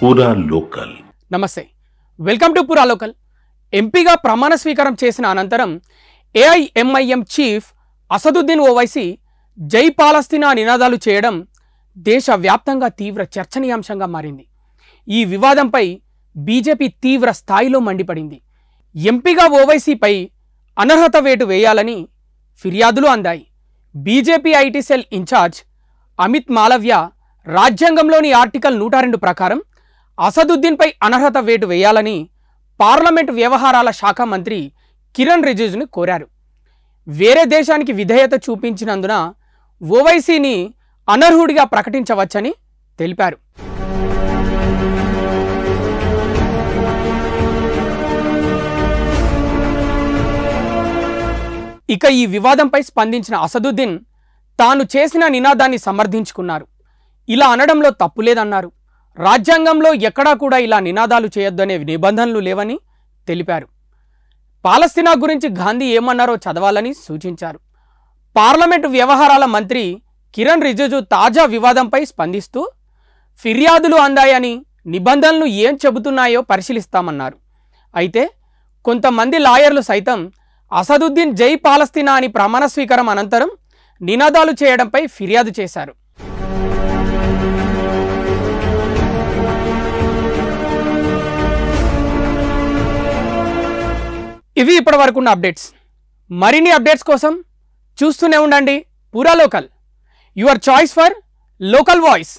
పూరా లోకల్ నమస్తే. Welcome to పూరా లోకల్ ఎంపీగా ప్రమాణ స్వీకారం చేసిన అనంతరం ఏఐఎంఐఎం చీఫ్ అసదుద్దీన్ ఓవైసీ జై పాలస్తీనా నినాదాలు చేయడం దేశవ్యాప్తంగా తీవ్ర చర్చనీయాంశంగా మారింది. ఈ వివాదంపై బీజేపీ తీవ్ర స్థాయిలో మండిపడింది. ఎంపీగా ఓవైసీపై అనర్హత వేటు వేయాలని ఫిర్యాదులు అందాయి. BJP IT cell incharge Amit Malviya రాజ్యాంగంలోని ఆర్టికల్ నూట రెండు ప్రకారం అసదుద్దీన్పై అనర్హత వేటు వేయాలని పార్లమెంట్ వ్యవహారాల శాఖ మంత్రి కిరణ్ రిజిజును కోరారు. వేరే దేశానికి విధేయత చూపించినందున ఓవైసీని అనర్హుడిగా ప్రకటించవచ్చని తెలిపారు. ఇక ఈ వివాదంపై స్పందించిన అసదుద్దీన్ తాను చేసిన నినాదాన్ని సమర్థించుకున్నారు. ఇలా అనడంలో తప్పులేదన్నారు. రాజ్యాంగంలో ఎక్కడా కూడా ఇలా నినాదాలు చేయొద్దనే నిబంధనలు లేవని తెలిపారు. పాలస్తీనా గురించి గాంధీ ఏమన్నారో చదవాలని సూచించారు. పార్లమెంటు వ్యవహారాల మంత్రి కిరణ్ రిజిజు తాజా వివాదంపై స్పందిస్తూ ఫిర్యాదులు అందాయని నిబంధనలు ఏం చెబుతున్నాయో పరిశీలిస్తామన్నారు. అయితే కొంతమంది లాయర్లు సైతం అసదుద్దీన్ జై పాలస్తీనా అని ప్రమాణ స్వీకారం అనంతరం నినాదాలు చేయడంపై ఫిర్యాదు చేశారు. ఇవి ఇప్పటి వరకున్న అప్డేట్స్. మరిన్ని అప్డేట్స్ కోసం చూస్తూనే ఉండండి. పూరా local. Your choice for local voice.